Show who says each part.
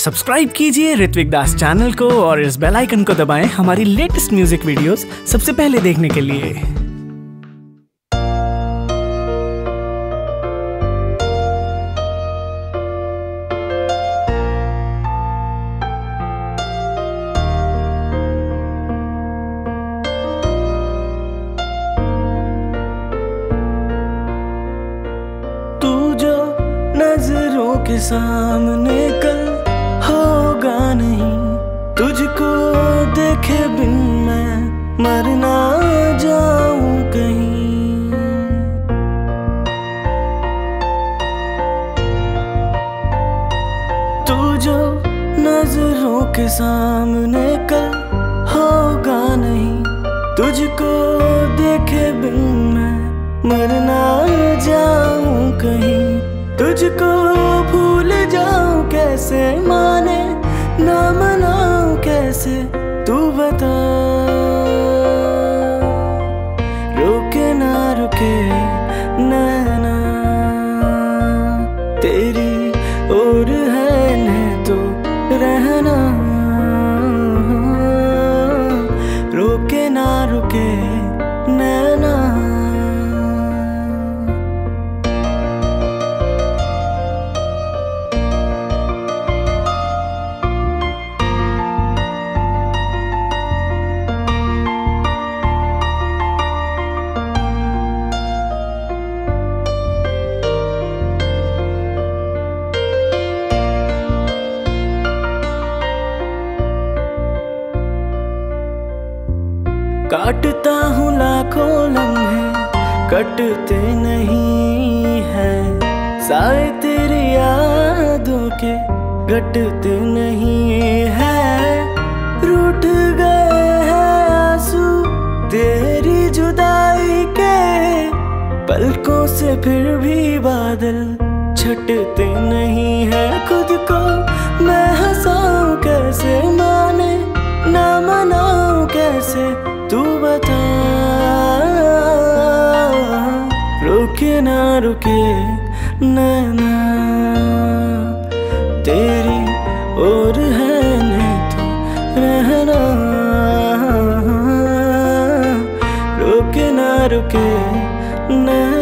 Speaker 1: Subscribe कीजिए ऋत्विक दास channel को और इस बेल आइकन को दबाएँ हमारी लेटेस्ट म्यूज़िक वीडियोस सबसे पहले देखने के लिए।
Speaker 2: के सामने कल तुझको देखे बिन मैं मर ना जाऊँ कहीं। तू जो नज़रों के सामने कल होगा नहीं, तुझको देखे बिन मैं मरना जाऊँ कहीं। तुझको भूल जाऊँ कैसे कैसे तू बता। रुके ना रुके है न तो रहना। रुके ना रुके नैना। काटता हूँ लाखों लम्हे, कटते नहीं है। साए तेरी यादों के घटते नहीं है। रूठ गए हैं आँसू तेरी जुदाई के, पलकों से फिर भी बादल छटते नहीं रुके ना रुके नैना तेरी और है नहीं तो रहना। रुके ना रुके नैना